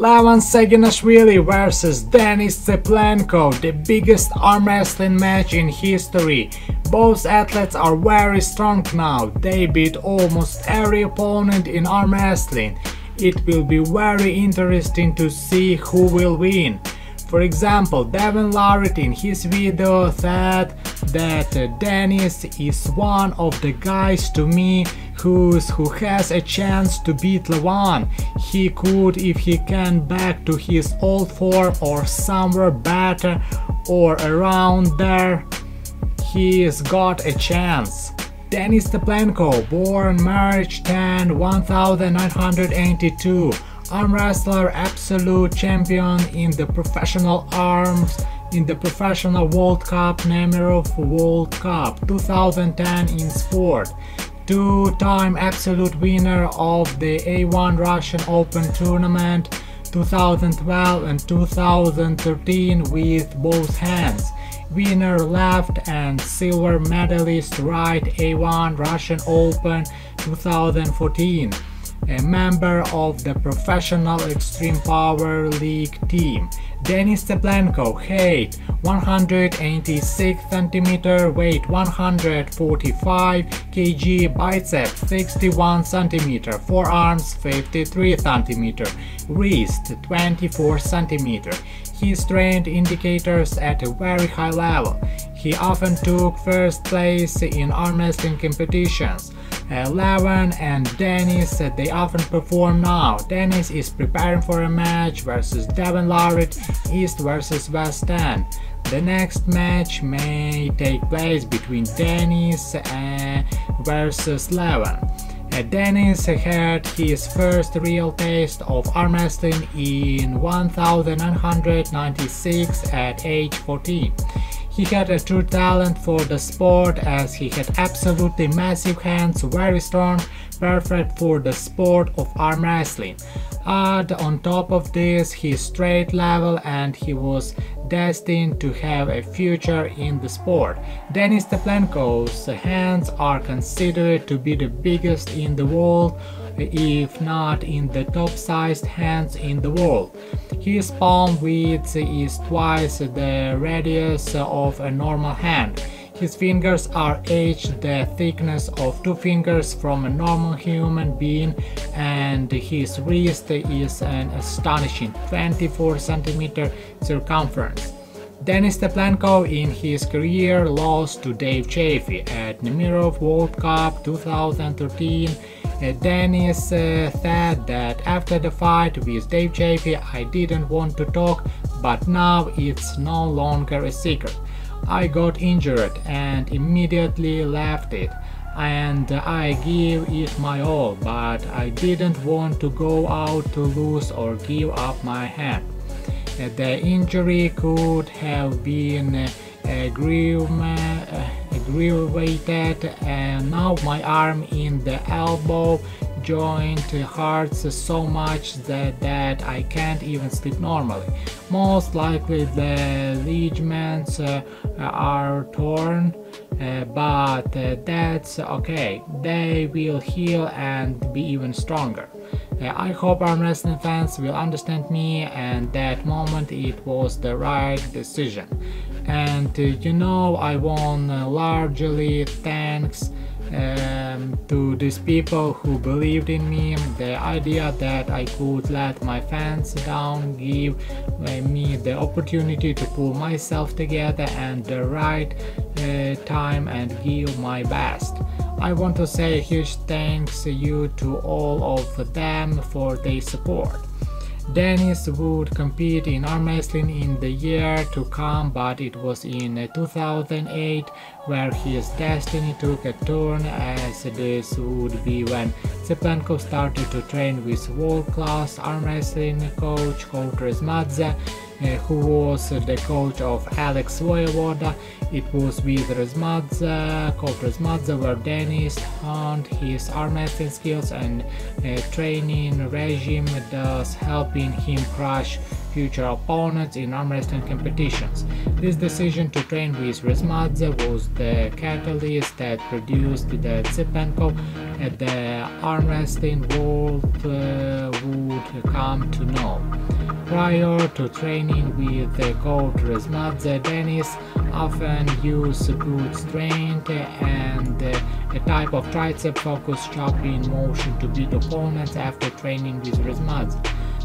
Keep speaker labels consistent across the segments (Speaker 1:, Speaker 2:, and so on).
Speaker 1: Levan Saginashvili vs Denis Tsyplenkov, the biggest arm wrestling match in history. Both athletes are very strong now, they beat almost every opponent in arm wrestling. It will be very interesting to see who will win. For example, Devon Larratt in his video said that Denis is one of the guys to me who has a chance to beat Levan. He could if he can back to his old form or somewhere better or around there. He's got a chance. Denis Tsyplenkov, born March 10, 1982, arm wrestler, absolute champion in the professional arms in the Professional World Cup Nemiroff World Cup 2010 in Sopot two-time absolute winner of the A1 Russian Open tournament 2012 and 2013 with both hands. Winner left and silver medalist right A1 Russian Open 2014 a member of the Professional Extreme Power League team. Denis Tsyplenkov, height 186 cm, weight 145 kg, biceps 61 cm, forearms 53 cm, wrist 24 cm. He trained indicators at a very high level. He often took first place in arm wrestling competitions. Levan and Denis said they often perform now. Denis is preparing for a match versus Devon Larratt East versus West End. The next match may take place between Denis uh, versus Levan. Uh, Denis had his first real taste of arm wrestling in 1996 at age 14. He had a true talent for the sport as he had absolutely massive hands, very strong, perfect for the sport of arm wrestling. And on top of this his straight level and he was destined to have a future in the sport. Denis Tsyplenkov's hands are considered to be the biggest in the world if not in the top sized hands in the world. His palm width is twice the radius of a normal hand. His fingers are each the thickness of two fingers from a normal human being and his wrist is an astonishing 24 cm circumference. Denis Tsyplenkov in his career lost to Dave Chaffee at Nemiroff World Cup 2013 Uh, Denis uh, said that after the fight with Dave Chaffee I didn't want to talk but now it's no longer a secret. I got injured and immediately left it and I gave it my all but I didn't want to go out to lose or give up my hand. Uh, the injury could have been uh, aggravated and now my arm in the elbow joint hurts so much that, that I can't even sleep normally. Most likely the ligaments uh, are torn uh, but uh, that's okay. They will heal and be even stronger. Uh, I hope arm wrestling fans will understand me and that moment it was the right decision. And uh, you know I won uh, largely thanks um, to these people who believed in me. The idea that I could let my fans down give uh, me the opportunity to pull myself together and the right uh, time and give my best. I want to say a huge thanks to you to all of them for their support. Denis would compete in arm wrestling in the year to come but it was in 2008 where his destiny took a turn as this would be when Tsyplenkov started to train with world-class arm wrestling coach Colt Razmadze uh, who was the coach of Alex Voyevoda. It was with Razmadze, Colt Razmadze where Denis honed his arm wrestling skills and uh, training regime thus helping him crush future opponents in arm wrestling competitions. This decision to train with Razmadze was the catalyst that produced the Tsyplenkov at the arm wrestling world uh, would come to know. Prior to training with the coach Razmadze Denis often use good strength and a type of tricep focus chopping motion to beat opponents after training with Razmadze.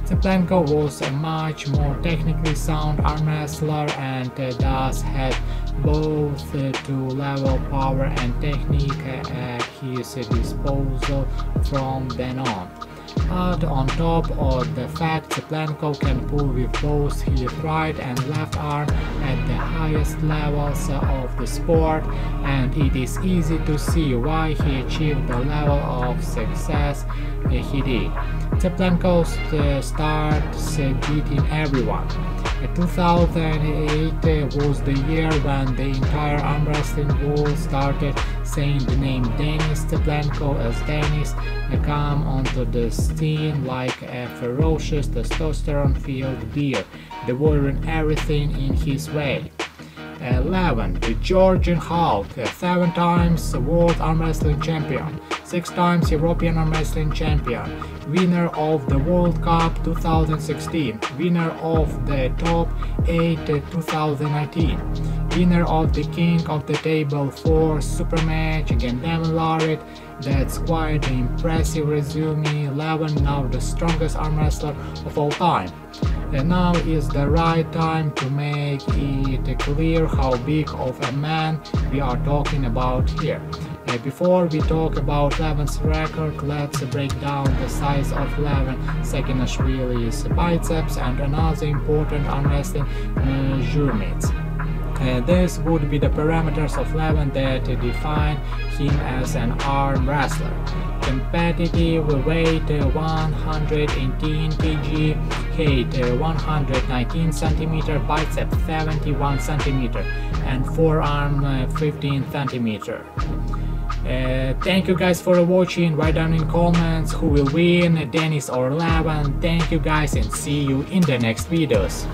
Speaker 1: Tsyplenkov was a much more technically sound arm wrestler and uh, thus had both uh, two-level power and technique at his disposal from then on. But on top of the fact Tsyplenkov can pull with both his right and left arm at the highest levels of the sport and it is easy to see why he achieved the level of success he did. Tsyplenkov uh, starts beating everyone. 2008 uh, was the year when the entire arm wrestling world started saying the name Denis Tsyplenkov as Dennis Denis come onto the scene like a ferocious testosterone-filled bear, devouring everything in his way. Levan. The Georgian Hulk, a seven times world arm wrestling champion, six times European Arm Wrestling Champion, winner of the World Cup 2016, winner of the Top 8 2019, winner of the King of the Table 4 Super Match against Devon Larratt, that's quite an impressive resume, Levan now the strongest arm wrestler of all time. And now is the right time to make it clear how big of a man we are talking about here. Uh, before we talk about Levan's record, let's break down the size of Levan Saginashvili's biceps and another important arm wrestling measurements. Uh, this would be the parameters of Levan that define him as an arm wrestler. Competitive weight 118 kg, height 119 cm, bicep 71 cm, and forearm uh, 15 cm. Uh, thank you guys for watching, write down in comments who will win, denis or Levan. Thank you guys and see you in the next videos.